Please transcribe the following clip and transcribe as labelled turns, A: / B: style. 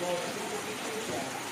A: Well, I think the picture, yeah.